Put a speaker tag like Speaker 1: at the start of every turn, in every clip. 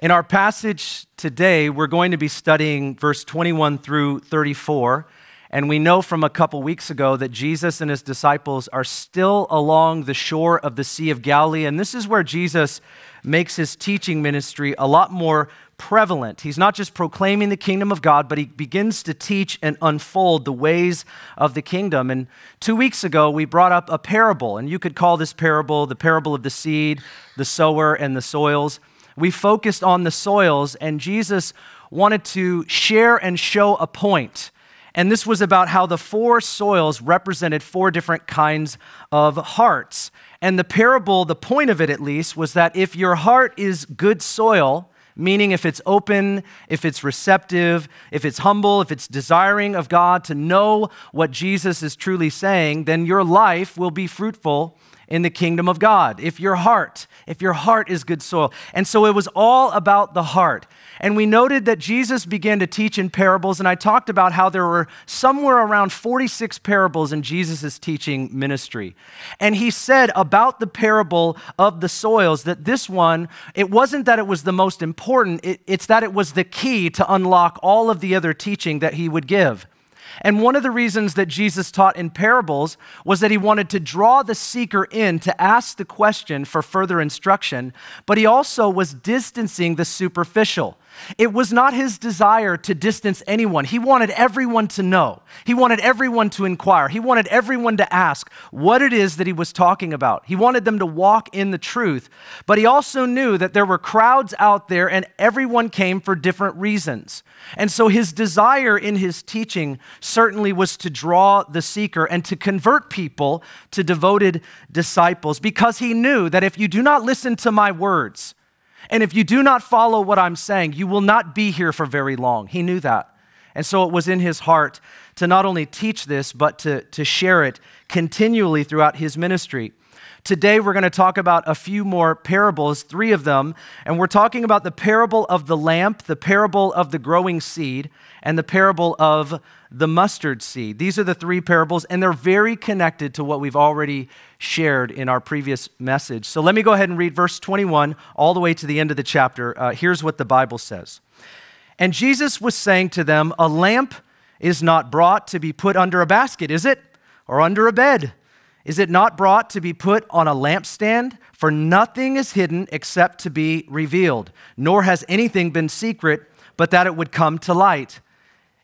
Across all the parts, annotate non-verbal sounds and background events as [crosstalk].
Speaker 1: In our passage today, we're going to be studying verse 21 through 34. And we know from a couple weeks ago that Jesus and his disciples are still along the shore of the Sea of Galilee. And this is where Jesus makes his teaching ministry a lot more prevalent. He's not just proclaiming the kingdom of God, but he begins to teach and unfold the ways of the kingdom. And two weeks ago, we brought up a parable, and you could call this parable the parable of the seed, the sower, and the soils we focused on the soils, and Jesus wanted to share and show a point. And this was about how the four soils represented four different kinds of hearts. And the parable, the point of it at least, was that if your heart is good soil, meaning if it's open, if it's receptive, if it's humble, if it's desiring of God to know what Jesus is truly saying, then your life will be fruitful in the kingdom of God. If your heart, if your heart is good soil. And so it was all about the heart. And we noted that Jesus began to teach in parables, and I talked about how there were somewhere around 46 parables in Jesus' teaching ministry. And he said about the parable of the soils that this one, it wasn't that it was the most important, it, it's that it was the key to unlock all of the other teaching that he would give. And one of the reasons that Jesus taught in parables was that he wanted to draw the seeker in to ask the question for further instruction, but he also was distancing the superficial. It was not his desire to distance anyone. He wanted everyone to know. He wanted everyone to inquire. He wanted everyone to ask what it is that he was talking about. He wanted them to walk in the truth. But he also knew that there were crowds out there and everyone came for different reasons. And so his desire in his teaching certainly was to draw the seeker and to convert people to devoted disciples because he knew that if you do not listen to my words, and if you do not follow what I'm saying, you will not be here for very long. He knew that. And so it was in his heart to not only teach this, but to, to share it continually throughout his ministry. Today, we're going to talk about a few more parables, three of them, and we're talking about the parable of the lamp, the parable of the growing seed, and the parable of the mustard seed. These are the three parables, and they're very connected to what we've already shared in our previous message. So let me go ahead and read verse 21 all the way to the end of the chapter. Uh, here's what the Bible says And Jesus was saying to them, A lamp is not brought to be put under a basket, is it? Or under a bed? Is it not brought to be put on a lampstand? For nothing is hidden except to be revealed, nor has anything been secret, but that it would come to light.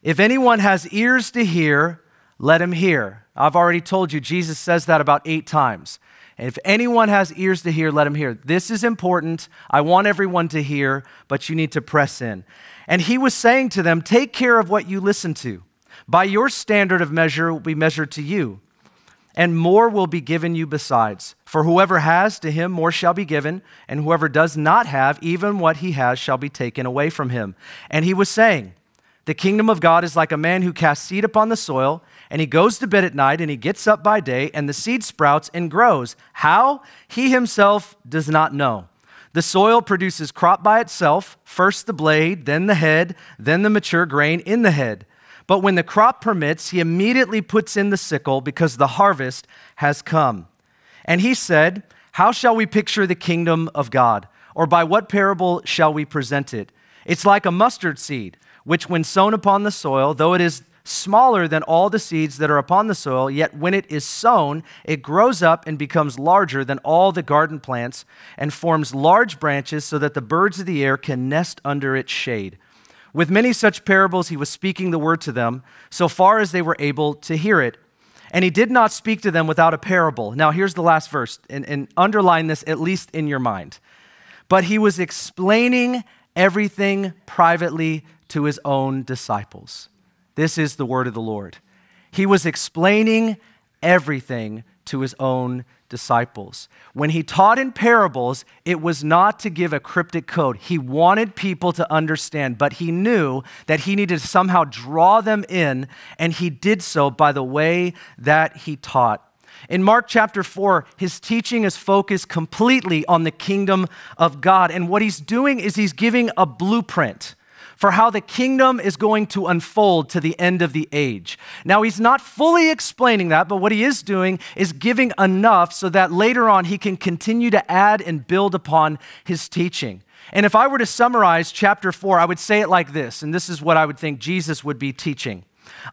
Speaker 1: If anyone has ears to hear, let him hear. I've already told you, Jesus says that about eight times. And if anyone has ears to hear, let him hear. This is important. I want everyone to hear, but you need to press in. And he was saying to them, Take care of what you listen to. By your standard of measure will be measured to you, and more will be given you besides. For whoever has, to him more shall be given, and whoever does not have, even what he has shall be taken away from him. And he was saying, The kingdom of God is like a man who casts seed upon the soil and he goes to bed at night and he gets up by day, and the seed sprouts and grows. How? He himself does not know. The soil produces crop by itself first the blade, then the head, then the mature grain in the head. But when the crop permits, he immediately puts in the sickle because the harvest has come. And he said, How shall we picture the kingdom of God? Or by what parable shall we present it? It's like a mustard seed, which when sown upon the soil, though it is smaller than all the seeds that are upon the soil, yet when it is sown, it grows up and becomes larger than all the garden plants and forms large branches so that the birds of the air can nest under its shade. With many such parables, he was speaking the word to them, so far as they were able to hear it. And he did not speak to them without a parable. Now, here's the last verse, and, and underline this at least in your mind. But he was explaining everything privately to his own disciples. This is the word of the Lord. He was explaining everything to his own disciples. When he taught in parables, it was not to give a cryptic code. He wanted people to understand, but he knew that he needed to somehow draw them in, and he did so by the way that he taught. In Mark chapter 4, his teaching is focused completely on the kingdom of God. And what he's doing is he's giving a blueprint for how the kingdom is going to unfold to the end of the age. Now, he's not fully explaining that, but what he is doing is giving enough so that later on he can continue to add and build upon his teaching. And if I were to summarize chapter 4, I would say it like this, and this is what I would think Jesus would be teaching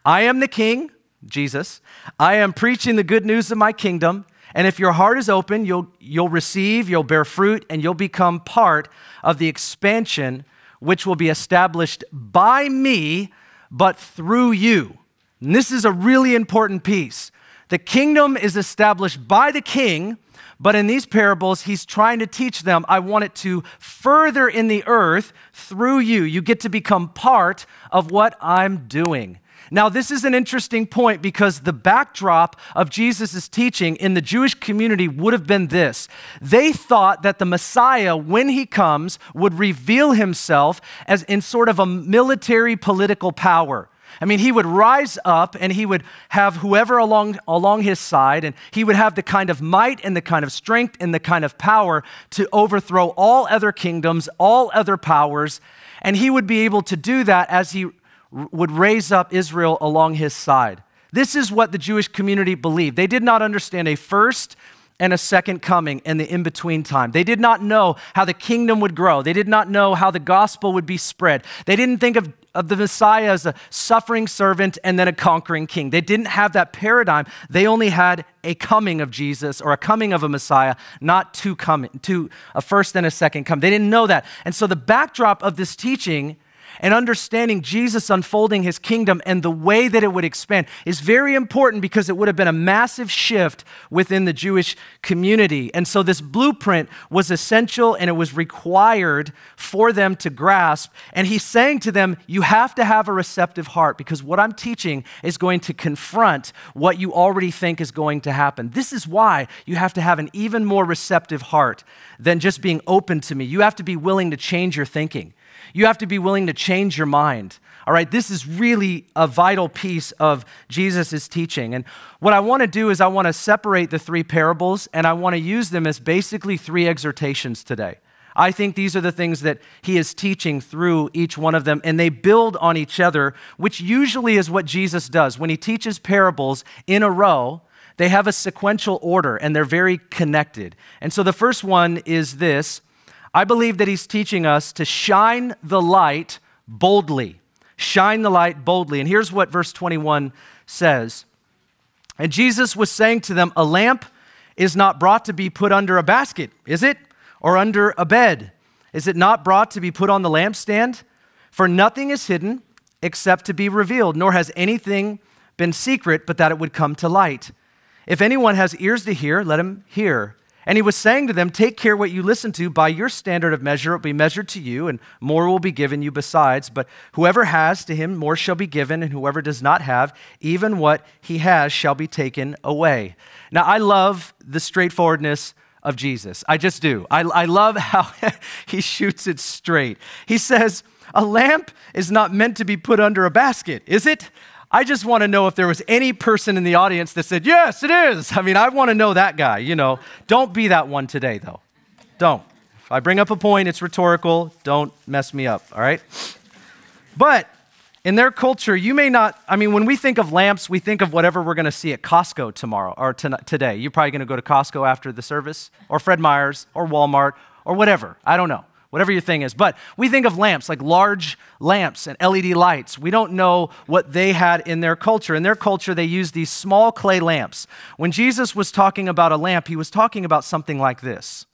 Speaker 1: I am the king, Jesus. I am preaching the good news of my kingdom. And if your heart is open, you'll, you'll receive, you'll bear fruit, and you'll become part of the expansion which will be established by me, but through you. And this is a really important piece. The kingdom is established by the king, but in these parables, he's trying to teach them I want it to further in the earth through you. You get to become part of what I'm doing. Now, this is an interesting point because the backdrop of Jesus' teaching in the Jewish community would have been this. They thought that the Messiah, when he comes, would reveal himself as in sort of a military political power. I mean, he would rise up and he would have whoever along, along his side, and he would have the kind of might and the kind of strength and the kind of power to overthrow all other kingdoms, all other powers. And he would be able to do that as he would raise up Israel along his side. This is what the Jewish community believed. They did not understand a first and a second coming and the in between time. They did not know how the kingdom would grow. They did not know how the gospel would be spread. They didn't think of, of the Messiah as a suffering servant and then a conquering king. They didn't have that paradigm. They only had a coming of Jesus or a coming of a Messiah, not two coming, two a first and a second coming. They didn't know that. And so the backdrop of this teaching and understanding Jesus unfolding his kingdom and the way that it would expand is very important because it would have been a massive shift within the Jewish community. And so this blueprint was essential and it was required for them to grasp. And he's saying to them, You have to have a receptive heart because what I'm teaching is going to confront what you already think is going to happen. This is why you have to have an even more receptive heart than just being open to me. You have to be willing to change your thinking. You have to be willing to change your mind. All right, this is really a vital piece of Jesus' teaching. And what I want to do is I want to separate the three parables and I want to use them as basically three exhortations today. I think these are the things that he is teaching through each one of them, and they build on each other, which usually is what Jesus does. When he teaches parables in a row, they have a sequential order and they're very connected. And so the first one is this I believe that he's teaching us to shine the light boldly. Shine the light boldly. And here's what verse 21 says And Jesus was saying to them, A lamp is not brought to be put under a basket, is it? Or under a bed? Is it not brought to be put on the lampstand? For nothing is hidden except to be revealed, nor has anything been secret but that it would come to light. If anyone has ears to hear, let him hear. And he was saying to them, Take care what you listen to. By your standard of measure, it will be measured to you, and more will be given you besides. But whoever has, to him more shall be given, and whoever does not have, even what he has shall be taken away. Now, I love the straightforwardness of Jesus. I just do. I, I love how [laughs] he shoots it straight. He says, A lamp is not meant to be put under a basket, is it? I just want to know if there was any person in the audience that said, Yes, it is. I mean, I want to know that guy, you know. Don't be that one today, though. Don't. If I bring up a point, it's rhetorical. Don't mess me up, all right? But in their culture, you may not, I mean, when we think of lamps, we think of whatever we're going to see at Costco tomorrow or today. You're probably going to go to Costco after the service, or Fred Meyer's, or Walmart, or whatever. I don't know whatever your thing is. But we think of lamps, like large lamps and LED lights. We don't know what they had in their culture. In their culture, they used these small clay lamps. When Jesus was talking about a lamp, he was talking about something like this.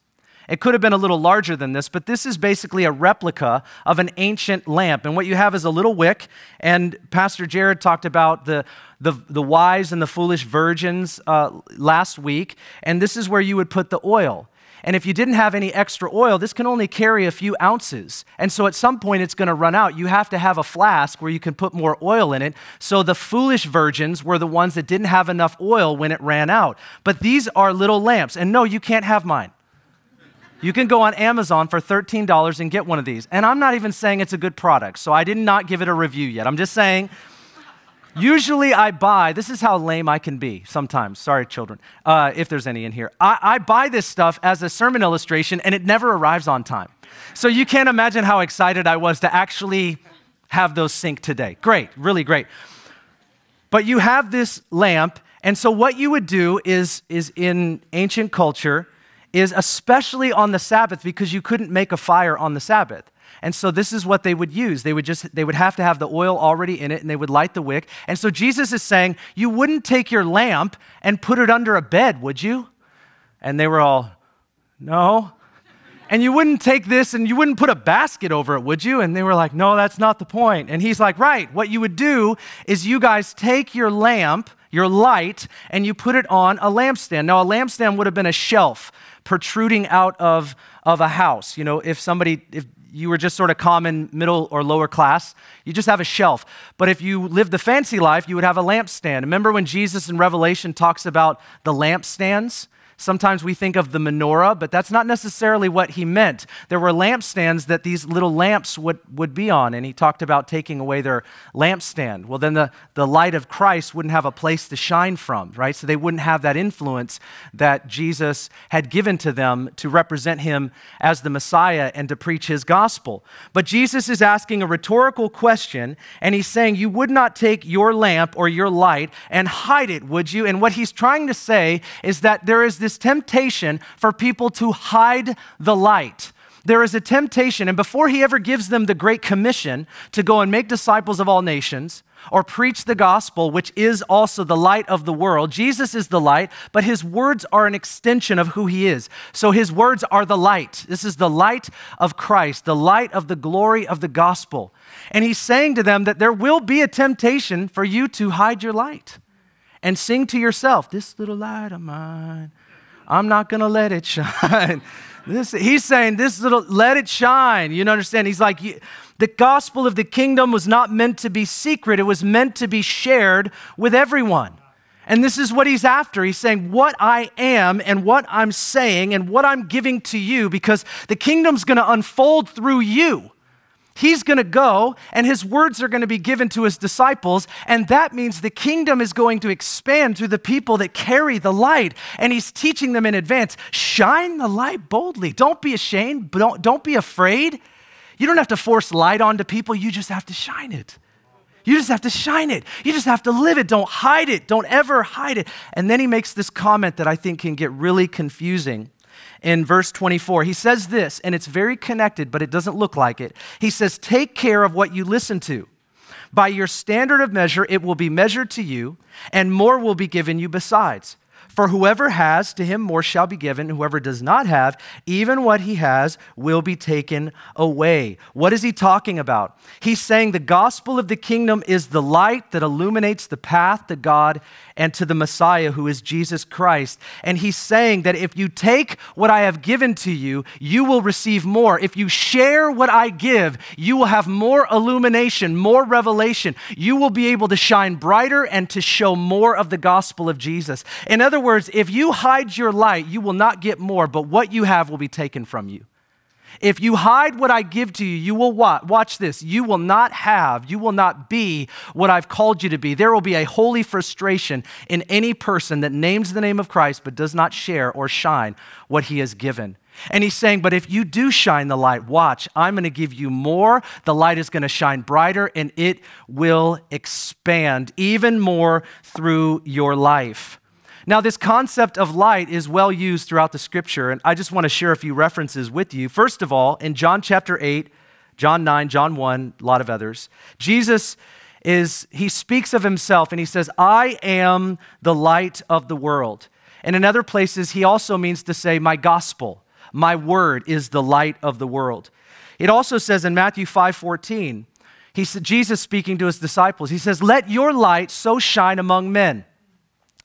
Speaker 1: It could have been a little larger than this, but this is basically a replica of an ancient lamp. And what you have is a little wick. And Pastor Jared talked about the, the, the wise and the foolish virgins uh, last week. And this is where you would put the oil. And if you didn't have any extra oil, this can only carry a few ounces. And so at some point it's going to run out. You have to have a flask where you can put more oil in it. So the foolish virgins were the ones that didn't have enough oil when it ran out. But these are little lamps. And no, you can't have mine. You can go on Amazon for $13 and get one of these. And I'm not even saying it's a good product, so I did not give it a review yet. I'm just saying Usually I buy, this is how lame I can be sometimes. Sorry, children, uh, if there's any in here. I, I buy this stuff as a sermon illustration and it never arrives on time. So you can't imagine how excited I was to actually have those sync today. Great, really great. But you have this lamp, and so what you would do is, is in ancient culture, is especially on the Sabbath because you couldn't make a fire on the Sabbath. And so this is what they would use. They would just they would have to have the oil already in it and they would light the wick. And so Jesus is saying, "You wouldn't take your lamp and put it under a bed, would you?" And they were all, "No." And you wouldn't take this and you wouldn't put a basket over it, would you? And they were like, "No, that's not the point." And he's like, "Right. What you would do is you guys take your lamp your light, and you put it on a lampstand. Now, a lampstand would have been a shelf protruding out of, of a house. You know, if somebody, if you were just sort of common middle or lower class, you just have a shelf. But if you lived the fancy life, you would have a lampstand. Remember when Jesus in Revelation talks about the lampstands? Sometimes we think of the menorah, but that's not necessarily what he meant. There were lampstands that these little lamps would, would be on, and he talked about taking away their lampstand. Well, then the, the light of Christ wouldn't have a place to shine from, right? So they wouldn't have that influence that Jesus had given to them to represent him as the Messiah and to preach his gospel. But Jesus is asking a rhetorical question, and he's saying, You would not take your lamp or your light and hide it, would you? And what he's trying to say is that there is this this temptation for people to hide the light. There is a temptation, and before he ever gives them the Great Commission to go and make disciples of all nations, or preach the gospel, which is also the light of the world. Jesus is the light, but his words are an extension of who he is. So his words are the light. This is the light of Christ, the light of the glory of the gospel. And he's saying to them that there will be a temptation for you to hide your light and sing to yourself, This little light of mine I'm not going to let it [laughs] shine. This, he's saying, this little, let it shine. You understand? He's like, the gospel of the kingdom was not meant to be secret, it was meant to be shared with everyone. And this is what he's after. He's saying, What I am and what I'm saying and what I'm giving to you, because the kingdom's going to unfold through you. He's going to go and his words are going to be given to his disciples. And that means the kingdom is going to expand through the people that carry the light. And he's teaching them in advance shine the light boldly. Don't be ashamed. Don't, don't be afraid. You don't have to force light onto people, you just have to shine it. You just have to shine it. You just have to live it. Don't hide it. Don't ever hide it. And then he makes this comment that I think can get really confusing in verse 24. He says this, and it's very connected, but it doesn't look like it. He says, Take care of what you listen to. By your standard of measure, it will be measured to you, and more will be given you besides. For whoever has, to him more shall be given. Whoever does not have, even what he has will be taken away. What is he talking about? He's saying the gospel of the kingdom is the light that illuminates the path to God and to the Messiah, who is Jesus Christ. And he's saying that if you take what I have given to you, you will receive more. If you share what I give, you will have more illumination, more revelation. You will be able to shine brighter and to show more of the gospel of Jesus. In other words, words, if you hide your light, you will not get more, but what you have will be taken from you. If you hide what I give to you, you will what? Watch this. You will not have, you will not be what I've called you to be. There will be a holy frustration in any person that names the name of Christ but does not share or shine what he has given. And he's saying, but if you do shine the light, watch, I'm going to give you more. The light is going to shine brighter and it will expand even more through your life. Now, this concept of light is well used throughout the scripture, and I just want to share a few references with you. First of all, in John chapter 8, John 9, John 1, a lot of others, Jesus is, he speaks of himself and he says, I am the light of the world. And in other places, he also means to say, My gospel, my word is the light of the world. It also says in Matthew 5 14, he said, Jesus speaking to his disciples, he says, Let your light so shine among men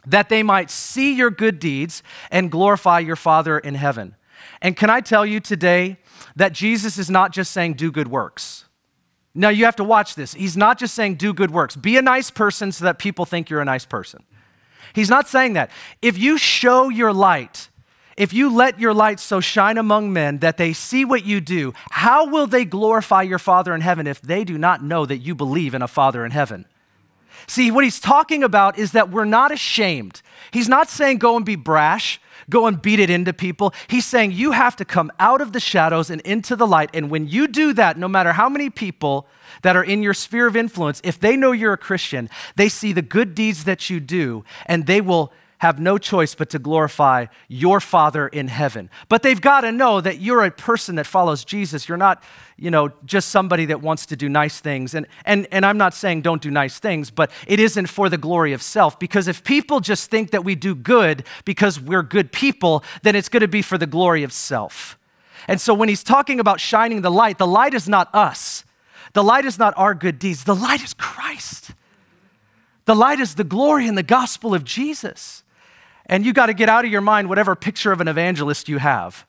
Speaker 1: that they might see your good deeds and glorify your Father in heaven. And can I tell you today that Jesus is not just saying do good works? Now you have to watch this. He's not just saying do good works. Be a nice person so that people think you're a nice person. He's not saying that. If you show your light, if you let your light so shine among men that they see what you do, how will they glorify your Father in heaven if they do not know that you believe in a Father in heaven? See, what he's talking about is that we're not ashamed. He's not saying go and be brash, go and beat it into people. He's saying you have to come out of the shadows and into the light. And when you do that, no matter how many people that are in your sphere of influence, if they know you're a Christian, they see the good deeds that you do and they will have no choice but to glorify your Father in heaven. But they've got to know that you're a person that follows Jesus. You're not, you know, just somebody that wants to do nice things. And, and, and I'm not saying don't do nice things, but it isn't for the glory of self. Because if people just think that we do good because we're good people, then it's going to be for the glory of self. And so when he's talking about shining the light, the light is not us. The light is not our good deeds. The light is Christ. The light is the glory and the gospel of Jesus. And you got to get out of your mind whatever picture of an evangelist you have.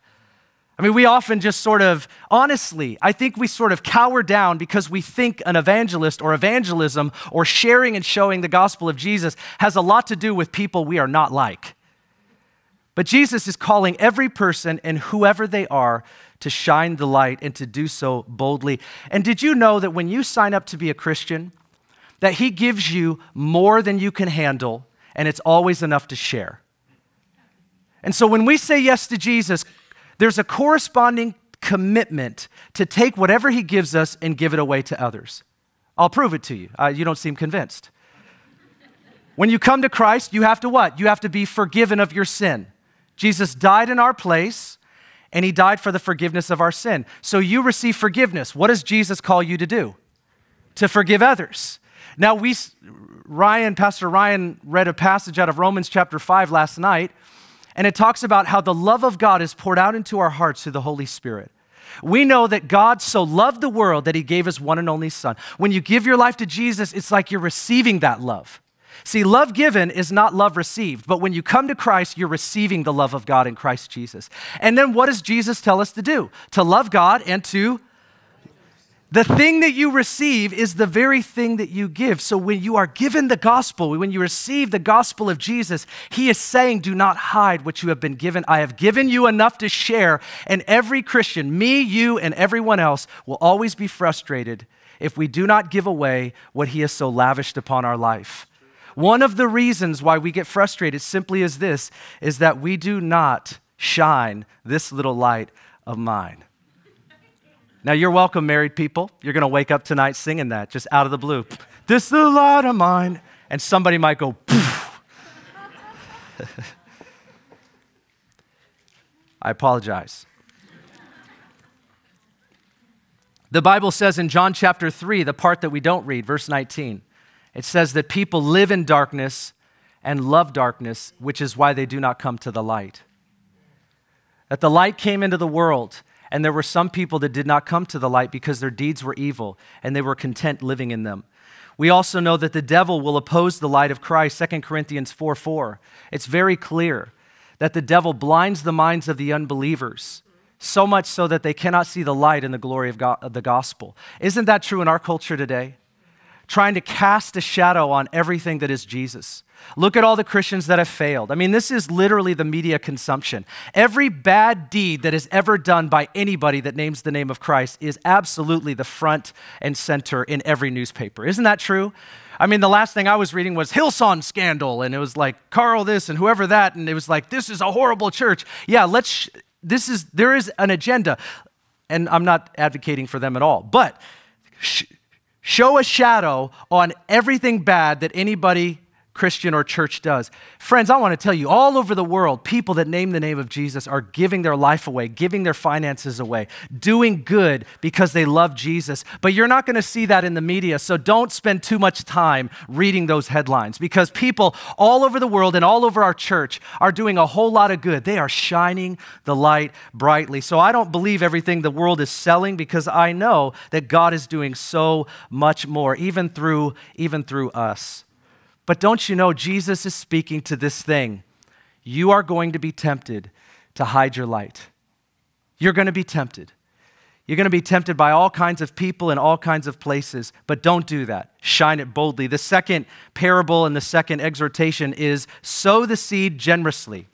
Speaker 1: I mean, we often just sort of, honestly, I think we sort of cower down because we think an evangelist or evangelism or sharing and showing the gospel of Jesus has a lot to do with people we are not like. But Jesus is calling every person and whoever they are to shine the light and to do so boldly. And did you know that when you sign up to be a Christian, that he gives you more than you can handle and it's always enough to share? And so when we say yes to Jesus, there's a corresponding commitment to take whatever he gives us and give it away to others. I'll prove it to you. Uh, you don't seem convinced. When you come to Christ, you have to what? You have to be forgiven of your sin. Jesus died in our place, and he died for the forgiveness of our sin. So you receive forgiveness. What does Jesus call you to do? To forgive others. Now, we, Ryan, Pastor Ryan read a passage out of Romans chapter 5 last night and it talks about how the love of God is poured out into our hearts through the Holy Spirit. We know that God so loved the world that he gave his one and only Son. When you give your life to Jesus, it's like you're receiving that love. See, love given is not love received, but when you come to Christ, you're receiving the love of God in Christ Jesus. And then what does Jesus tell us to do? To love God and to the thing that you receive is the very thing that you give. So when you are given the gospel, when you receive the gospel of Jesus, he is saying, Do not hide what you have been given. I have given you enough to share. And every Christian, me, you, and everyone else, will always be frustrated if we do not give away what he has so lavished upon our life. One of the reasons why we get frustrated simply is this is that we do not shine this little light of mine. Now, you're welcome, married people. You're going to wake up tonight singing that just out of the blue. This little light of mine. And somebody might go, [laughs] I apologize. The Bible says in John chapter 3, the part that we don't read, verse 19, it says that people live in darkness and love darkness, which is why they do not come to the light. That the light came into the world and there were some people that did not come to the light because their deeds were evil and they were content living in them. We also know that the devil will oppose the light of Christ, 2 Corinthians 4 4. It's very clear that the devil blinds the minds of the unbelievers, so much so that they cannot see the light and the glory of, God, of the gospel. Isn't that true in our culture today? Trying to cast a shadow on everything that is Jesus. Look at all the Christians that have failed. I mean, this is literally the media consumption. Every bad deed that is ever done by anybody that names the name of Christ is absolutely the front and center in every newspaper. Isn't that true? I mean, the last thing I was reading was Hillsong scandal, and it was like Carl this and whoever that, and it was like, this is a horrible church. Yeah, let's, sh- this is, there is an agenda, and I'm not advocating for them at all, but sh- show a shadow on everything bad that anybody Christian or church does. Friends, I want to tell you, all over the world, people that name the name of Jesus are giving their life away, giving their finances away, doing good because they love Jesus. But you're not going to see that in the media, so don't spend too much time reading those headlines because people all over the world and all over our church are doing a whole lot of good. They are shining the light brightly. So I don't believe everything the world is selling because I know that God is doing so much more, even through, even through us. But don't you know, Jesus is speaking to this thing. You are going to be tempted to hide your light. You're going to be tempted. You're going to be tempted by all kinds of people in all kinds of places, but don't do that. Shine it boldly. The second parable and the second exhortation is sow the seed generously.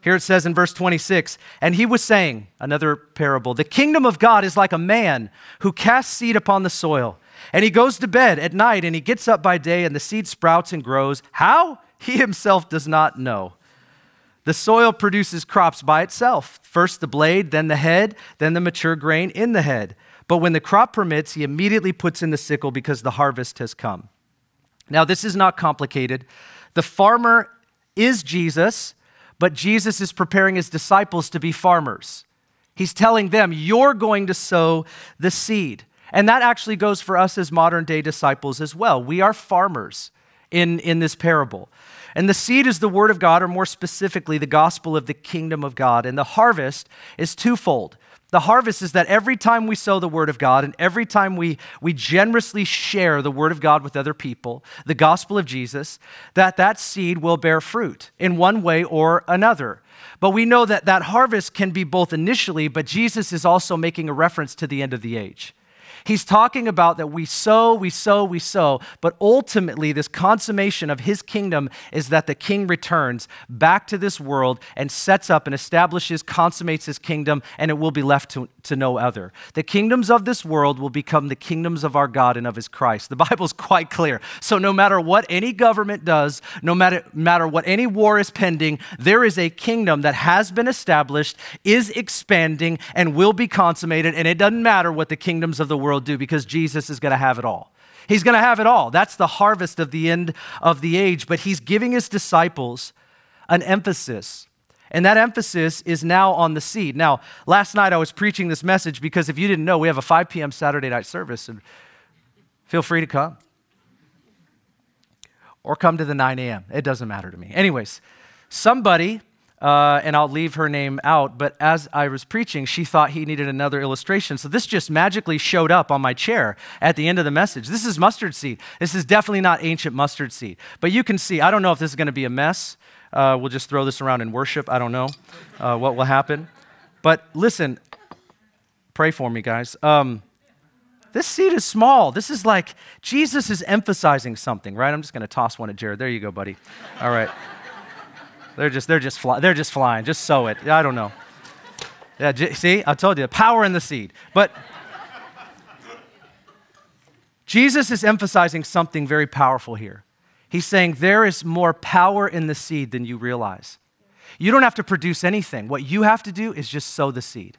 Speaker 1: Here it says in verse 26, and he was saying, another parable, the kingdom of God is like a man who casts seed upon the soil. And he goes to bed at night and he gets up by day and the seed sprouts and grows. How? [laughs] He himself does not know. The soil produces crops by itself first the blade, then the head, then the mature grain in the head. But when the crop permits, he immediately puts in the sickle because the harvest has come. Now, this is not complicated. The farmer is Jesus, but Jesus is preparing his disciples to be farmers. He's telling them, You're going to sow the seed. And that actually goes for us as modern day disciples as well. We are farmers in, in this parable. And the seed is the word of God, or more specifically, the gospel of the kingdom of God. And the harvest is twofold. The harvest is that every time we sow the word of God and every time we, we generously share the word of God with other people, the gospel of Jesus, that that seed will bear fruit in one way or another. But we know that that harvest can be both initially, but Jesus is also making a reference to the end of the age. He's talking about that we sow, we sow, we sow, but ultimately, this consummation of his kingdom is that the king returns back to this world and sets up and establishes, consummates his kingdom, and it will be left to, to no other. The kingdoms of this world will become the kingdoms of our God and of his Christ. The Bible's [laughs] quite clear. So, no matter what any government does, no matter, matter what any war is pending, there is a kingdom that has been established, is expanding, and will be consummated, and it doesn't matter what the kingdoms of the world world do because Jesus is going to have it all. He's going to have it all. That's the harvest of the end of the age. But he's giving his disciples an emphasis. And that emphasis is now on the seed. Now, last night I was preaching this message because if you didn't know, we have a 5 p.m. Saturday night service. And feel free to come. Or come to the 9 a.m. It doesn't matter to me. Anyways, somebody uh, and I'll leave her name out, but as I was preaching, she thought he needed another illustration. So this just magically showed up on my chair at the end of the message. This is mustard seed. This is definitely not ancient mustard seed. But you can see, I don't know if this is going to be a mess. Uh, we'll just throw this around in worship. I don't know uh, what will happen. But listen, pray for me, guys. Um, this seed is small. This is like Jesus is emphasizing something, right? I'm just going to toss one at Jared. There you go, buddy. All right. They're just, they're just, fly, they're just flying. Just sow it. I don't know. Yeah, j- see, I told you, power in the seed. But Jesus is emphasizing something very powerful here. He's saying there is more power in the seed than you realize. You don't have to produce anything. What you have to do is just sow the seed.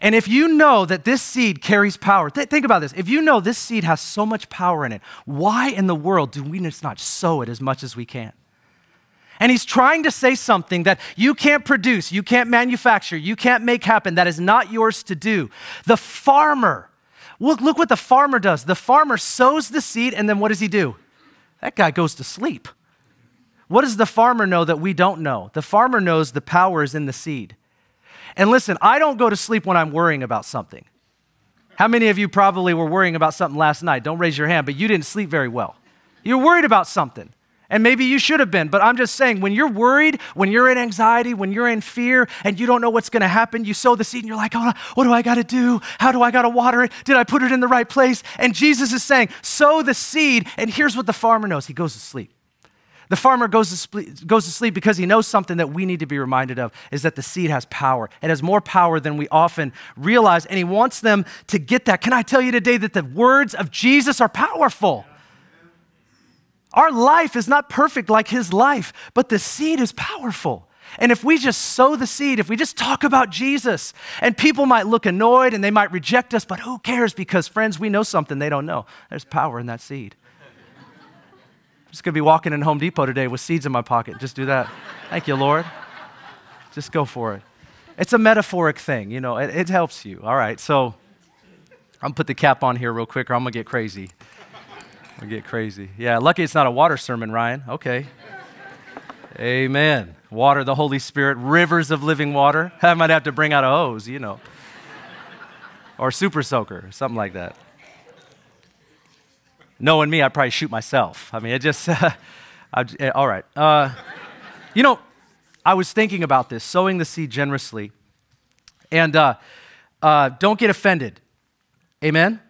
Speaker 1: And if you know that this seed carries power, th- think about this. If you know this seed has so much power in it, why in the world do we just not sow it as much as we can? And he's trying to say something that you can't produce, you can't manufacture, you can't make happen, that is not yours to do. The farmer, look, look what the farmer does. The farmer sows the seed, and then what does he do? That guy goes to sleep. What does the farmer know that we don't know? The farmer knows the power is in the seed. And listen, I don't go to sleep when I'm worrying about something. How many of you probably were worrying about something last night? Don't raise your hand, but you didn't sleep very well. You're worried about something. And maybe you should have been, but I'm just saying when you're worried, when you're in anxiety, when you're in fear, and you don't know what's going to happen, you sow the seed and you're like, oh, what do I got to do? How do I got to water it? Did I put it in the right place? And Jesus is saying, sow the seed. And here's what the farmer knows he goes to sleep. The farmer goes to, sleep, goes to sleep because he knows something that we need to be reminded of is that the seed has power. It has more power than we often realize, and he wants them to get that. Can I tell you today that the words of Jesus are powerful? Our life is not perfect like his life, but the seed is powerful. And if we just sow the seed, if we just talk about Jesus, and people might look annoyed and they might reject us, but who cares? Because, friends, we know something they don't know. There's power in that seed. I'm just gonna be walking in Home Depot today with seeds in my pocket. Just do that. Thank you, Lord. Just go for it. It's a metaphoric thing, you know, it, it helps you. All right, so I'm gonna put the cap on here real quick or I'm gonna get crazy. We get crazy. Yeah, lucky it's not a water sermon, Ryan. Okay. Amen. Water, the Holy Spirit, rivers of living water. [laughs] I might have to bring out a hose, you know. Or super soaker, something like that. Knowing me, I'd probably shoot myself. I mean, it just, [laughs] eh, all right. Uh, you know, I was thinking about this, sowing the seed generously. And uh, uh, don't get offended. Amen?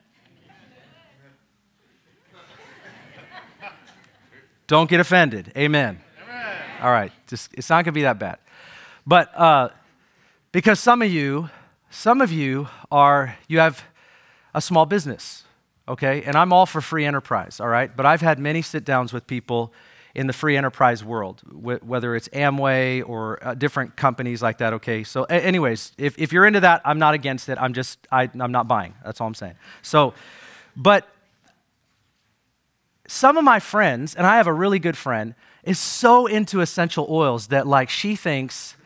Speaker 1: Don't get offended. Amen. Amen. All right. Just, it's not going to be that bad. But uh, because some of you, some of you are, you have a small business, okay? And I'm all for free enterprise, all right? But I've had many sit downs with people in the free enterprise world, wh- whether it's Amway or uh, different companies like that, okay? So, a- anyways, if, if you're into that, I'm not against it. I'm just, I, I'm not buying. That's all I'm saying. So, but some of my friends, and I have a really good friend, is so into essential oils that like she thinks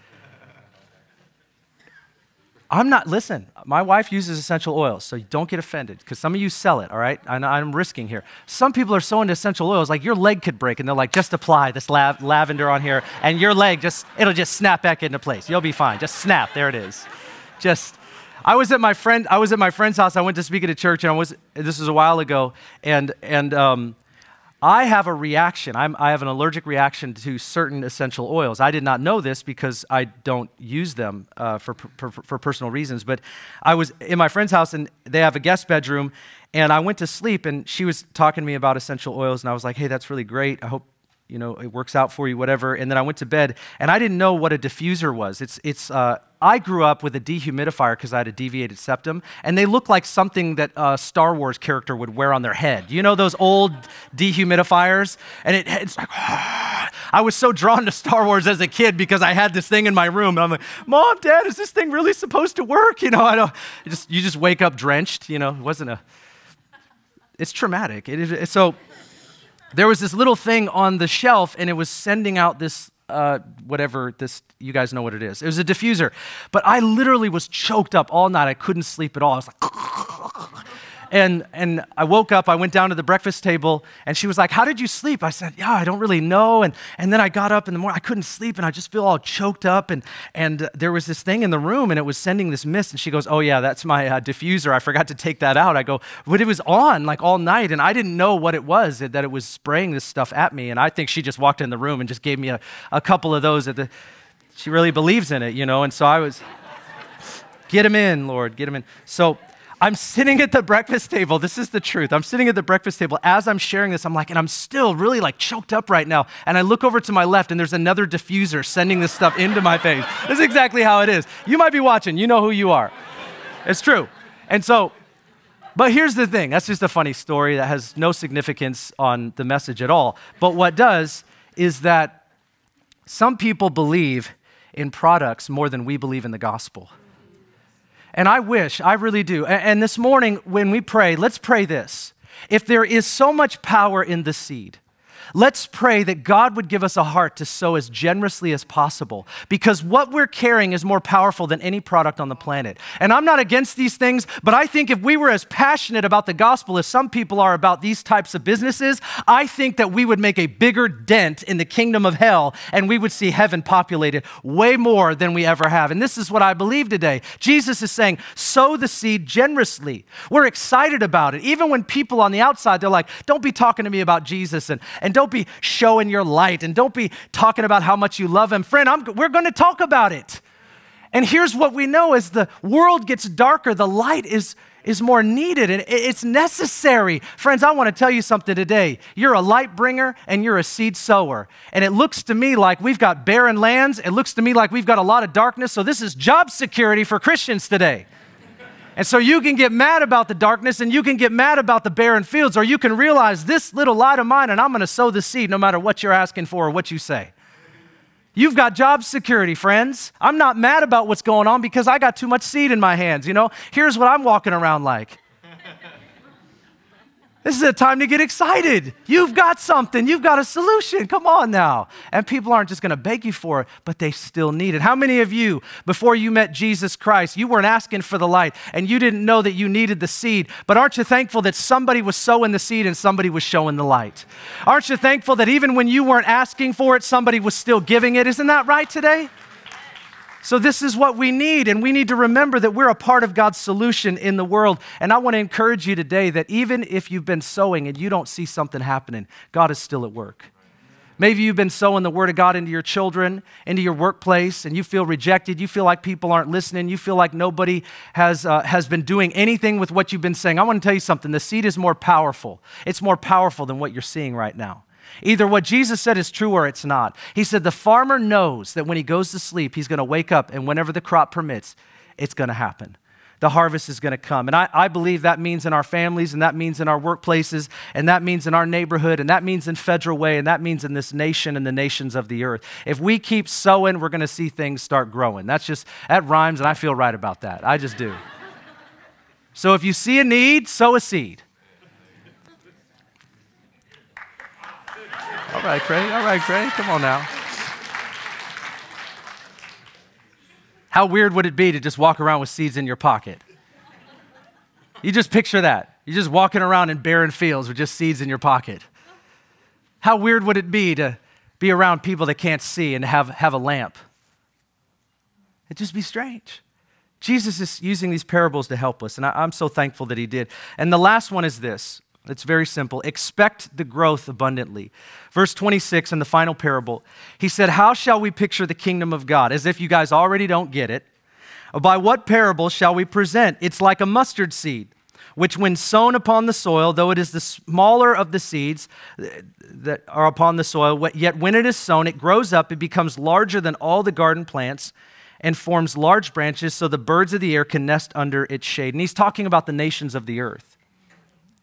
Speaker 1: I'm not, listen, my wife uses essential oils, so don't get offended because some of you sell it, all right? I'm, I'm, risking here. Some people are so into essential oils, like your leg could break, and they're like, just apply this lav- lavender on here, and your leg just, it'll just snap back into place. You'll be fine. Just snap. There it is. Just, I was at my friend, I was at my friend's house. I went to speak at a church, and I was, this was a while ago, and, and, um, I have a reaction. I'm, i have an allergic reaction to certain essential oils. I did not know this because I don't use them uh, for, for, for personal reasons. But I was in my friend's house and they have a guest bedroom. And I went to sleep and she was talking to me about essential oils. And I was like, hey, that's really great. I hope you know, it works out for you, whatever. And then I went to bed, and I didn't know what a diffuser was. It's, it's, uh, I grew up with a dehumidifier because I had a deviated septum, and they look like something that a Star Wars character would wear on their head. You know those old dehumidifiers? And it, it's like, [sighs] I was so drawn to Star Wars as a kid because I had this thing in my room. And I'm like, Mom, Dad, is this thing really supposed to work? You know, I don't, just, you just wake up drenched, you know, it wasn't a, it's traumatic. It is, so, there was this little thing on the shelf and it was sending out this uh, whatever this you guys know what it is. It was a diffuser. But i literally was choked up all night. I couldn't sleep at all. I was like [laughs] and, and I woke up, I went down to the breakfast table, and she was like, How did you sleep? I said, Yeah, I don't really know. And, and then I got up in the morning, I couldn't sleep, and I just feel all choked up. And, and there was this thing in the room, and it was sending this mist. And she goes, Oh, yeah, that's my uh, diffuser. I forgot to take that out. I go, But it was on like all night, and I didn't know what it was, that it was spraying this stuff at me. And I think she just walked in the room and just gave me a, a couple of those. At the, she really believes in it, you know? And so I was, Get him in, Lord, get him in. So, I'm sitting at the breakfast table. This is the truth. I'm sitting at the breakfast table as I'm sharing this. I'm like, and I'm still really like choked up right now. And I look over to my left, and there's another diffuser sending this stuff into my face. This is exactly how it is. You might be watching. You know who you are. It's true. And so, but here's the thing. That's just a funny story that has no significance on the message at all. But what does is that some people believe in products more than we believe in the gospel. And I wish, I really do. And this morning, when we pray, let's pray this. If there is so much power in the seed, Let's pray that God would give us a heart to sow as generously as possible because what we're carrying is more powerful than any product on the planet. And I'm not against these things, but I think if we were as passionate about the gospel as some people are about these types of businesses, I think that we would make a bigger dent in the kingdom of hell and we would see heaven populated way more than we ever have. And this is what I believe today. Jesus is saying, sow the seed generously. We're excited about it. Even when people on the outside, they're like, don't be talking to me about Jesus and, and don't be showing your light and don't be talking about how much you love him. Friend, I'm, we're going to talk about it. And here's what we know as the world gets darker, the light is, is more needed and it's necessary. Friends, I want to tell you something today. You're a light bringer and you're a seed sower. And it looks to me like we've got barren lands. It looks to me like we've got a lot of darkness. So this is job security for Christians today. And so you can get mad about the darkness and you can get mad about the barren fields, or you can realize this little light of mine and I'm going to sow the seed no matter what you're asking for or what you say. You've got job security, friends. I'm not mad about what's going on because I got too much seed in my hands. You know, here's what I'm walking around like. This is a time to get excited. You've got something, you've got a solution. Come on now. And people aren't just going to beg you for it, but they still need it. How many of you, before you met Jesus Christ, you weren't asking for the light and you didn't know that you needed the seed, but aren't you thankful that somebody was sowing the seed and somebody was showing the light? Aren't you thankful that even when you weren't asking for it, somebody was still giving it? Isn't that right today? So, this is what we need, and we need to remember that we're a part of God's solution in the world. And I want to encourage you today that even if you've been sowing and you don't see something happening, God is still at work. Maybe you've been sowing the word of God into your children, into your workplace, and you feel rejected. You feel like people aren't listening. You feel like nobody has, uh, has been doing anything with what you've been saying. I want to tell you something the seed is more powerful. It's more powerful than what you're seeing right now. Either what Jesus said is true or it's not. He said the farmer knows that when he goes to sleep, he's going to wake up, and whenever the crop permits, it's going to happen. The harvest is going to come. And I, I believe that means in our families, and that means in our workplaces, and that means in our neighborhood, and that means in Federal Way, and that means in this nation and the nations of the earth. If we keep sowing, we're going to see things start growing. That's just, that rhymes, and I feel right about that. I just do. so if you see a need, sow a seed. Right, Craig. All right, Craig. Come on now. How weird would it be to just walk around with seeds in your pocket? You just picture that. You're just walking around in barren fields with just seeds in your pocket. How weird would it be to be around people that can't see and have, have a lamp? It'd just be strange. Jesus is using these parables to help us, and I, am so thankful that he did. And the last one is this it's very simple expect the growth abundantly. Verse 26 in the final parable, he said, How shall we picture the kingdom of God? As if you guys already don't get it. By what parable shall we present? It's like a mustard seed, which, when sown upon the soil, though it is the smaller of the seeds uh, that are upon the soil, yet when it is sown, it grows up, it becomes larger than all the garden plants and forms large branches so the birds of the air can nest under its shade. And he's talking about the nations of the earth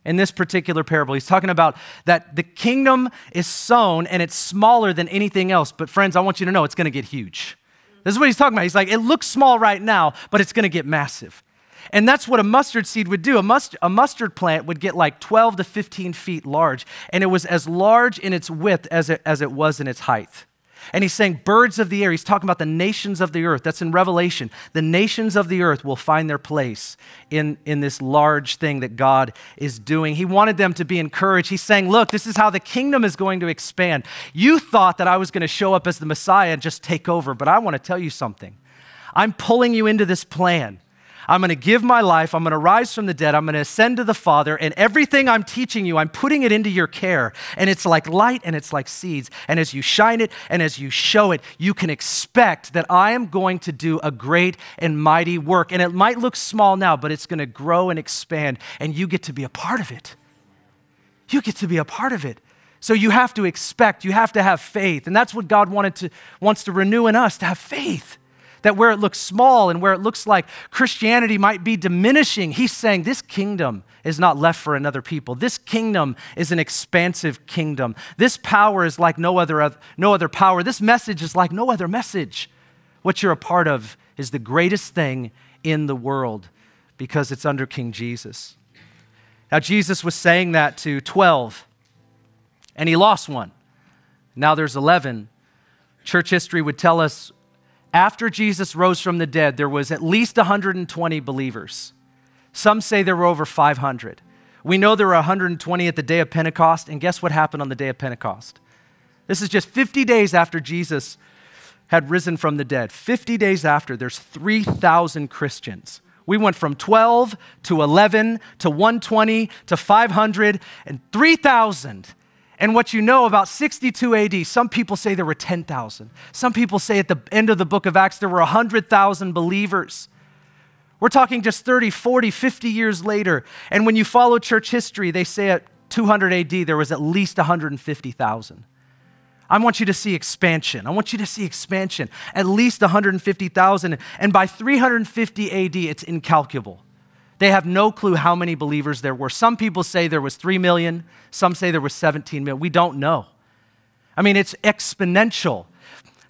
Speaker 1: in this particular parable. He's talking about that the kingdom is sown and it's smaller than anything else. But, friends, I want you to know it's going to get huge. This is what he's talking about. He's like, it looks small right now, but it's going to get massive. And that's what a mustard seed would do. A, must, a mustard plant would get like 12 to 15 feet large, and it was as large in its width as it, as it was in its height. And he's saying, birds of the air. He's talking about the nations of the earth. That's in Revelation. The nations of the earth will find their place in, in this large thing that God is doing. He wanted them to be encouraged. He's saying, look, this is how the kingdom is going to expand. You thought that I was going to show up as the Messiah and just take over, but I want to tell you something. I'm pulling you into this plan. I'm going to give my life. I'm going to rise from the dead. I'm going to ascend to the Father. And everything I'm teaching you, I'm putting it into your care. And it's like light and it's like seeds. And as you shine it and as you show it, you can expect that I am going to do a great and mighty work. And it might look small now, but it's going to grow and expand. And you get to be a part of it. You get to be a part of it. So you have to expect, you have to have faith. And that's what God wanted to, wants to renew in us, to have faith that where it looks small and where it looks like Christianity might be diminishing, he's saying this kingdom is not left for another people. This kingdom is an expansive kingdom. This power is like no other, no other power. This message is like no other message. What you're a part of is the greatest thing in the world because it's under King Jesus. Now, Jesus was saying that to 12, and he lost one. Now there's 11. Church history would tell us after Jesus rose from the dead, there was at least 120 believers. Some say there were over 500. We know there were 120 at the day of Pentecost, and guess what happened on the day of Pentecost? This is just 50 days after Jesus had risen from the dead. 50 days after, there's 3,000 Christians. We went from 12 to 11 to 120 to 500 and 3,000 and what you know about 62 AD, some people say there were 10,000. Some people say at the end of the book of Acts there were 100,000 believers. We're talking just 30, 40, 50 years later. And when you follow church history, they say at 200 AD there was at least 150,000. I want you to see expansion. I want you to see expansion. At least 150,000. And by 350 AD, it's incalculable. They have no clue how many believers there were. Some people say there was 3 million, some say there was 17 million. We don't know. I mean, it's exponential.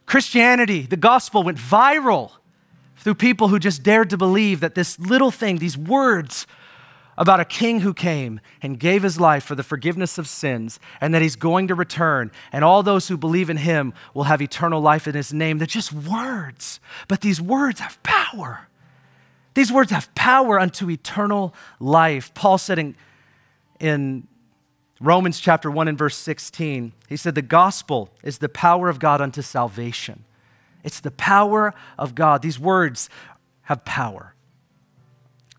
Speaker 1: Christianity, the gospel went viral through people who just dared to believe that this little thing, these words about a king who came and gave his life for the forgiveness of sins, and that he's going to return, and all those who believe in him will have eternal life in his name. They're just words, but these words have power. These words have power unto eternal life. Paul said in, in Romans chapter 1 and verse 16, he said, The gospel is the power of God unto salvation. It's the power of God. These words have power.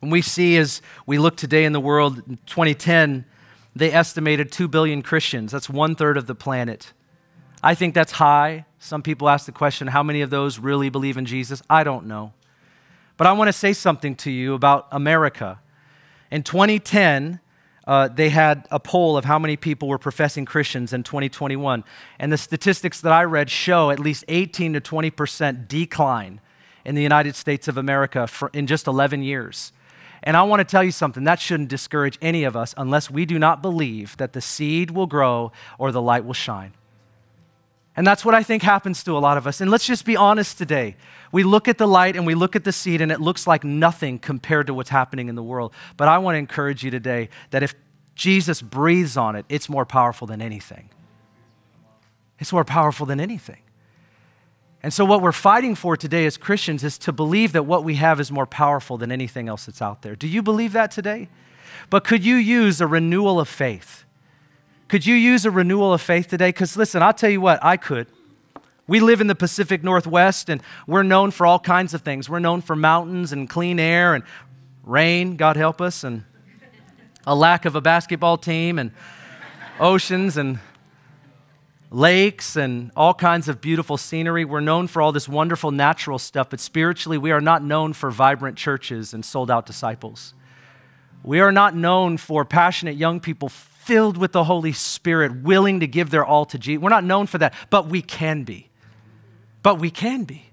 Speaker 1: And we see as we look today in the world, in 2010, they estimated 2 billion Christians. That's one third of the planet. I think that's high. Some people ask the question how many of those really believe in Jesus? I don't know. But I want to say something to you about America. In 2010, uh, they had a poll of how many people were professing Christians in 2021. And the statistics that I read show at least 18 to 20% decline in the United States of America in just 11 years. And I want to tell you something that shouldn't discourage any of us unless we do not believe that the seed will grow or the light will shine. And that's what I think happens to a lot of us. And let's just be honest today. We look at the light and we look at the seed, and it looks like nothing compared to what's happening in the world. But I want to encourage you today that if Jesus breathes on it, it's more powerful than anything. It's more powerful than anything. And so, what we're fighting for today as Christians is to believe that what we have is more powerful than anything else that's out there. Do you believe that today? But could you use a renewal of faith? Could you use a renewal of faith today? Because listen, I'll tell you what, I could. We live in the Pacific Northwest and we're known for all kinds of things. We're known for mountains and clean air and rain, God help us, and a lack of a basketball team and oceans and lakes and all kinds of beautiful scenery. We're known for all this wonderful natural stuff, but spiritually, we are not known for vibrant churches and sold out disciples. We are not known for passionate young people filled with the Holy Spirit, willing to give their all to Jesus. We're not known for that, but we can be. But we can be.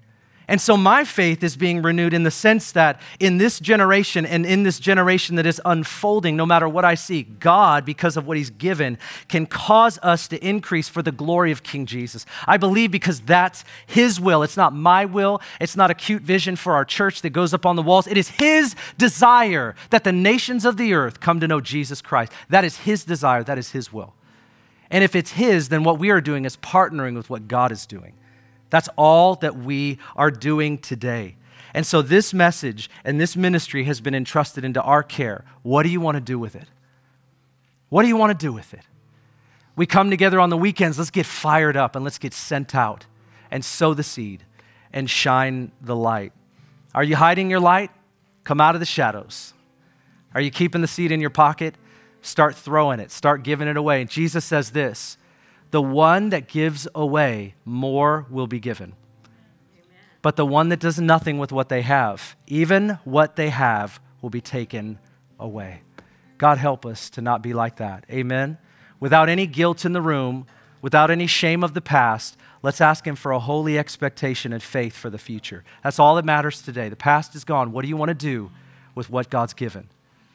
Speaker 1: And so my faith is being renewed in the sense that in this generation and in this generation that is unfolding, no matter what I see, God, because of what He's given, can cause us to increase for the glory of King Jesus. I believe because that's His will. It's not my will. It's not a cute vision for our church that goes up on the walls. It is His desire that the nations of the earth come to know Jesus Christ. That is His desire. That is His will. And if it's His, then what we are doing is partnering with what God is doing. That's all that we are doing today. And so this message and this ministry has been entrusted into our care. What do you want to do with it? What do you want to do with it? We come together on the weekends, let's get fired up and let's get sent out and sow the seed and shine the light. Are you hiding your light? Come out of the shadows. Are you keeping the seed in your pocket? Start throwing it, start giving it away. And Jesus says this the one that gives away, more will be given. But the one that does nothing with what they have, even what they have, will be taken away. God help us to not be like that. Amen. Without any guilt in the room, without any shame of the past, let's ask Him for a holy expectation and faith for the future. That's all that matters today. The past is gone. What do you want to do with what God's given?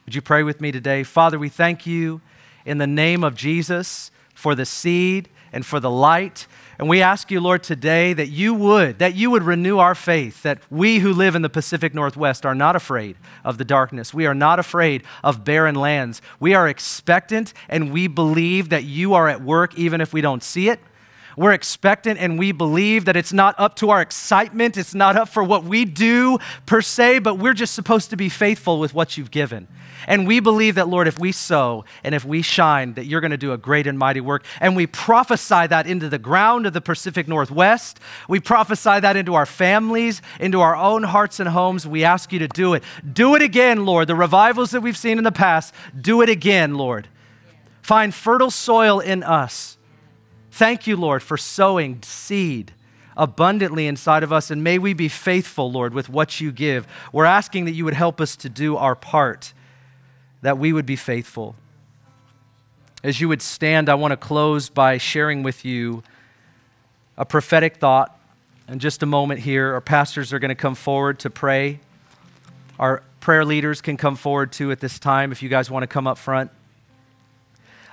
Speaker 1: Would you pray with me today? Father, we thank you in the name of Jesus for the seed and for the light. And we ask you, Lord, today that you would, that you would renew our faith, that we who live in the Pacific Northwest are not afraid of the darkness. We are not afraid of barren lands. We are expectant and we believe that you are at work even if we don't see it. We're expectant and we believe that it's not up to our excitement, it's not up for what we do per se, but we're just supposed to be faithful with what you've given. And we believe that, Lord, if we sow and if we shine, that you're going to do a great and mighty work. And we prophesy that into the ground of the Pacific Northwest. We prophesy that into our families, into our own hearts and homes. We ask you to do it. Do it again, Lord. The revivals that we've seen in the past, do it again, Lord. Find fertile soil in us. Thank you, Lord, for sowing seed abundantly inside of us, and may we be faithful, Lord, with what you give. We're asking that you would help us to do our part that we would be faithful. As you would stand, I want to close by sharing with you a prophetic thought. In just a moment here, our pastors are going to come forward to pray. Our prayer leaders can come forward too at this time if you guys want to come up front.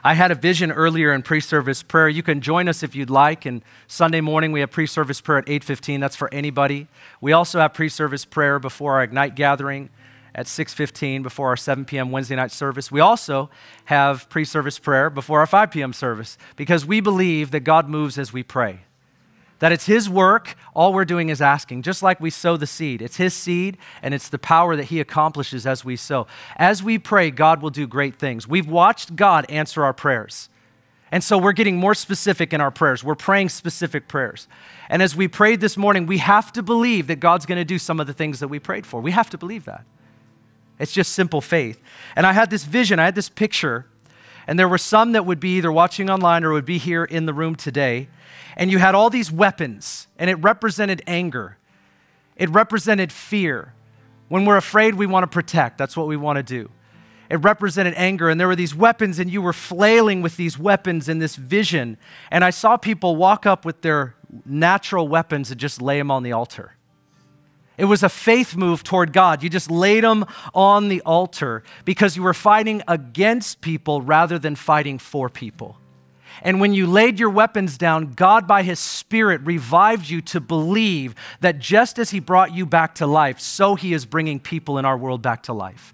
Speaker 1: I had a vision earlier in pre-service prayer. You can join us if you'd like. And Sunday morning we have pre-service prayer at 8:15. That's for anybody. We also have pre-service prayer before our Ignite gathering at 6:15 before our 7 p.m. Wednesday night service. We also have pre-service prayer before our 5 p.m. service because we believe that God moves as we pray. That it's his work, all we're doing is asking, just like we sow the seed. It's his seed and it's the power that he accomplishes as we sow. As we pray, God will do great things. We've watched God answer our prayers. And so we're getting more specific in our prayers. We're praying specific prayers. And as we prayed this morning, we have to believe that God's going to do some of the things that we prayed for. We have to believe that. It's just simple faith. And I had this vision, I had this picture, and there were some that would be either watching online or would be here in the room today. And you had all these weapons, and it represented anger, it represented fear. When we're afraid, we want to protect. That's what we want to do. It represented anger, and there were these weapons, and you were flailing with these weapons in this vision. And I saw people walk up with their natural weapons and just lay them on the altar. It was a faith move toward God. You just laid them on the altar because you were fighting against people rather than fighting for people. And when you laid your weapons down, God, by His Spirit, revived you to believe that just as He brought you back to life, so He is bringing people in our world back to life.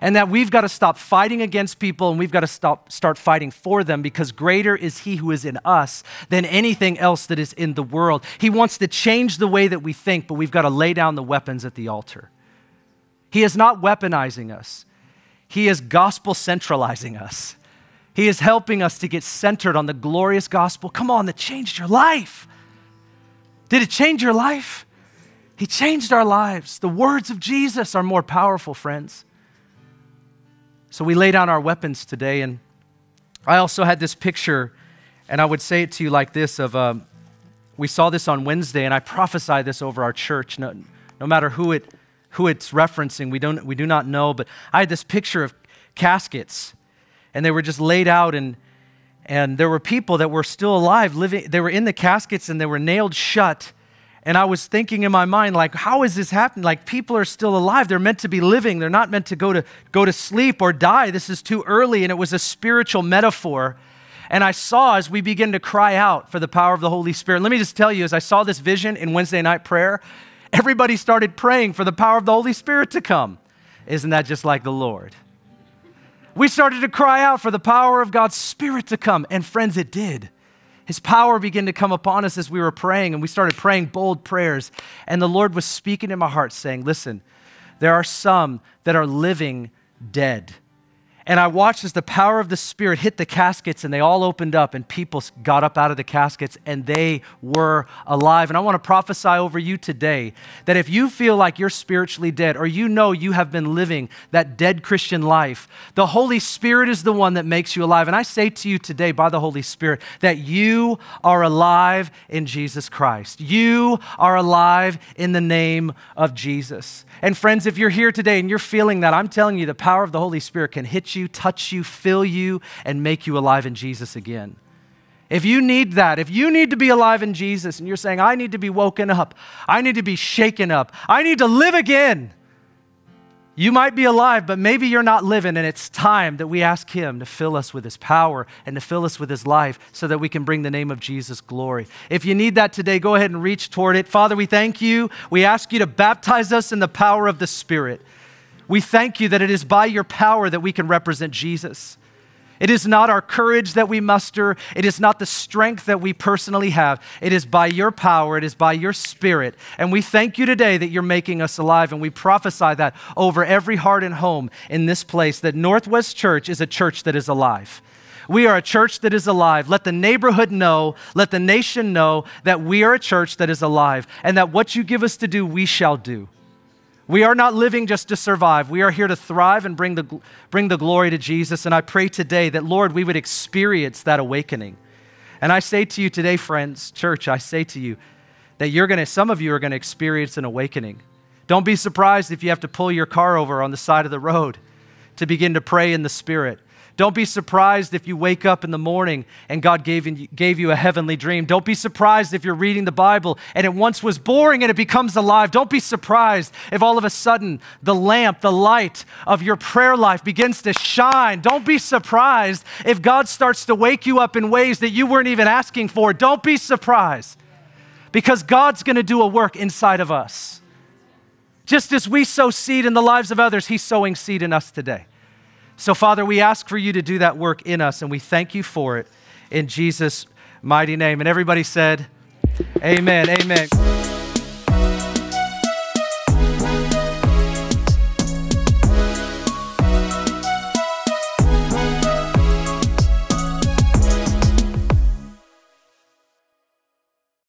Speaker 1: and that we've got to stop fighting against people and we've got to stop, start fighting for them because greater is He who is in us than anything else that is in the world. He wants to change the way that we think, but we've got to lay down the weapons at the altar. He is not weaponizing us, He is gospel centralizing us. He is helping us to get centered on the glorious gospel. Come on, that changed your life. Did it change your life? He changed our lives. The words of Jesus are more powerful, friends. So we lay down our weapons today. And I also had this picture, and I would say it to you like this of um, we saw this on Wednesday, and I prophesy this over our church. No, no matter who, it, who it's referencing, we, don't, we do not know. But I had this picture of caskets, and they were just laid out, and, and there were people that were still alive, living. They were in the caskets, and they were nailed shut and I was thinking in my mind, like, how is this happening? Like, people are still alive. They're meant to be living. They're not meant to go to, go to sleep or die. This is too early. And it was a spiritual metaphor. And I saw as we begin to cry out for the power of the Holy Spirit. Let me just tell you, as I saw this vision in Wednesday night prayer, everybody started praying for the power of the Holy Spirit to come. Isn't that just like the Lord? We started to cry out for the power of God's Spirit to come. And friends, it did. His power began to come upon us as we were praying, and we started praying bold prayers. And the Lord was speaking in my heart, saying, Listen, there are some that are living dead. And I watched as the power of the Spirit hit the caskets and they all opened up and people got up out of the caskets and they were alive. And I want to prophesy over you today that if you feel like you're spiritually dead or you know you have been living that dead Christian life, the Holy Spirit is the one that makes you alive. And I say to you today by the Holy Spirit that you are alive in Jesus Christ. You are alive in the name of Jesus. And friends, if you're here today and you're feeling that, I'm telling you the power of the Holy Spirit can hit you, touch you, fill you, and make you alive in Jesus again. If you need that, if you need to be alive in Jesus and you're saying, I need to be woken up, I need to be shaken up, I need to live again, you might be alive, but maybe you're not living, and it's time that we ask Him to fill us with His power and to fill us with His life so that we can bring the name of Jesus glory. If you need that today, go ahead and reach toward it. Father, we thank you. We ask you to baptize us in the power of the Spirit. We thank you that it is by your power that we can represent Jesus. It is not our courage that we muster. It is not the strength that we personally have. It is by your power. It is by your spirit. And we thank you today that you're making us alive. And we prophesy that over every heart and home in this place that Northwest Church is a church that is alive. We are a church that is alive. Let the neighborhood know, let the nation know that we are a church that is alive and that what you give us to do, we shall do. We are not living just to survive. We are here to thrive and bring the, bring the glory to Jesus. And I pray today that, Lord, we would experience that awakening. And I say to you today, friends, church, I say to you that you're going to, some of you are going to experience an awakening. Don't be surprised if you have to pull your car over on the side of the road to begin to pray in the Spirit. Don't be surprised if you wake up in the morning and God gave you, gave you a heavenly dream. Don't be surprised if you're reading the Bible and it once was boring and it becomes alive. Don't be surprised if all of a sudden the lamp, the light of your prayer life begins to shine. Don't be surprised if God starts to wake you up in ways that you weren't even asking for. Don't be surprised because God's going to do a work inside of us. Just as we sow seed in the lives of others, He's sowing seed in us today. So, Father, we ask for you to do that work in us, and we thank you for it in Jesus' mighty name. And everybody said, Amen. Amen.